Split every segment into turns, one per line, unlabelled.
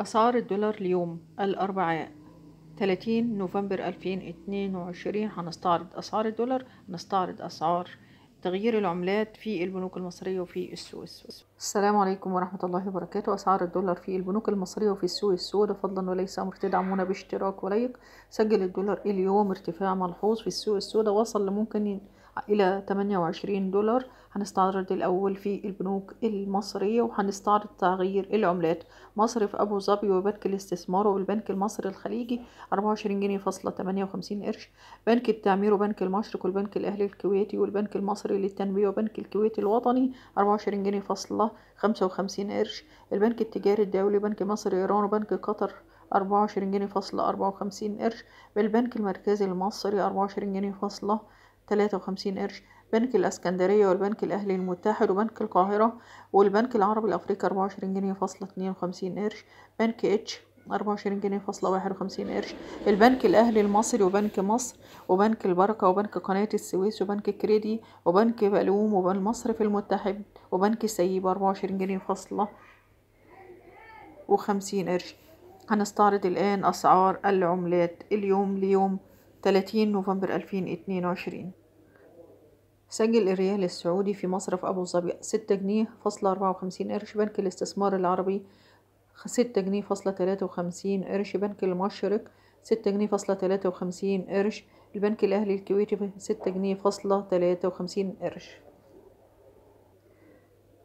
أسعار الدولار اليوم الأربعاء 30 نوفمبر 2022 هنستعرض أسعار الدولار هنستعرض أسعار تغيير العملات في البنوك المصرية وفي السوق السوداء السلام عليكم ورحمة الله وبركاته. أسعار الدولار في البنوك المصرية وفي السوق السوداء فضلا وليس أمر تدعمونا باشتراك ولايك سجل الدولار اليوم ارتفاع ملحوظ في السوق السوداء وصل لممكن إلى 28 دولار هنستعرض الأول في البنوك المصرية وهنستعرض تغيير العملات. مصرف أبو ظبي وبنك الاستثمار والبنك المصري الخليجي 24 جنيه فاصلة 58 قرش. بنك التعمير وبنك المشرق والبنك الأهلي الكويتي والبنك المصري للتنمية وبنك الكويت الوطني 24 جنيه فاصلة 55 قرش. البنك التجاري الدولي بنك مصر إيران وبنك قطر 24 جنيه فاصلة 54 قرش. بالبنك المركزي المصري 24 جنيه فاصلة 53 قرش بنك الإسكندرية والبنك الأهلي المتحد وبنك القاهرة والبنك العربي الأفريقي 24 جنيه فاصلة 52 قرش بنك إتش 24 جنيه فاصلة 51 قرش البنك الأهلي المصري وبنك مصر وبنك البركة وبنك قناة السويس وبنك كريدي وبنك بلوم وبالمصرف المتحد وبنك السيب 24 جنيه فاصلة وخمسين قرش. هنستعرض الآن أسعار العملات اليوم ليوم 30 نوفمبر 2022 سجل الريال السعودي في مصرف أبو ظبي ستة جنيه فاصلة أربعة وخمسين قرش بنك الاستثمار العربي ستة جنيه فاصلة تلاتة وخمسين قرش بنك المشرق ستة جنيه فاصلة تلاتة وخمسين قرش البنك الأهلي الكويتي ستة جنيه فاصلة تلاتة وخمسين قرش.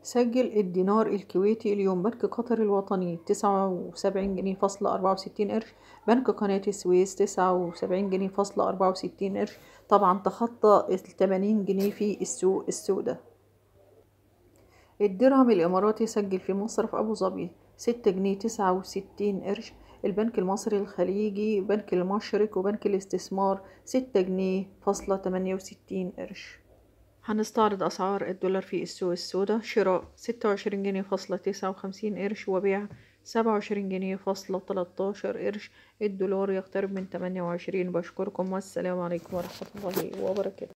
سجل الدينار الكويتي اليوم. بنك قطر الوطني تسعة وسبعين جنيه فاصلة أربعة وستين قرش. بنك قناة السويس تسعة وسبعين جنيه فاصلة أربعة وستين قرش. طبعا تخطى التمانين جنيه في السوق السوداء. الدرهم الإماراتي سجل في مصرف أبو ظبي ستة جنيه تسعة وستين قرش. البنك المصري الخليجي بنك المشرق وبنك الاستثمار ستة جنيه فاصلة تمانية وستين قرش. هنستعرض أسعار الدولار في السوق السوداء. شراء ستة وعشرين جنيه فاصلة تسعة وخمسين قرش وبيع سبعة وعشرين جنيه فاصلة تلاتاشر قرش. الدولار يقترب من تمانية وعشرين. بشكركم والسلام عليكم ورحمة الله وبركاته.